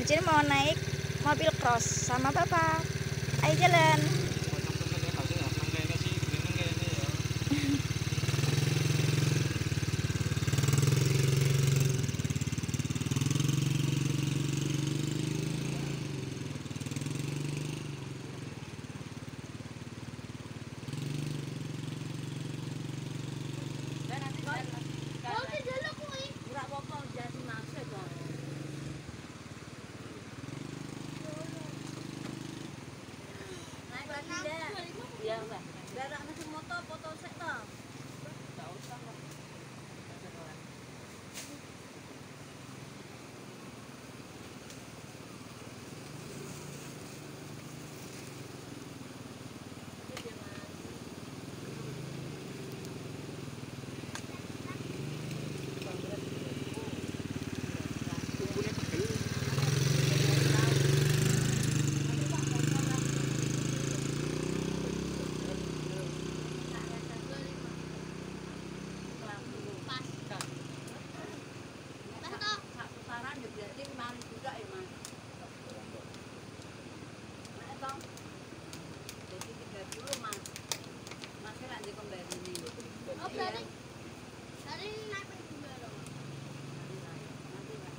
Arjun mau naik mobil cross sama bapak. Ayo jalan. Gagana na si moto, photo sector. jadi 30 mas masih lanjut kembali ini oh dari dari ini naik berapa loh nanti naik nanti naik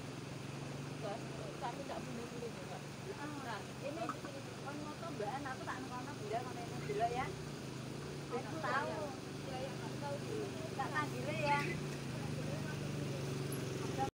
tapi tidak boleh dulu juga ini kon motor mbak aku tak nonton bunda kalau yang dulu ya aku tahu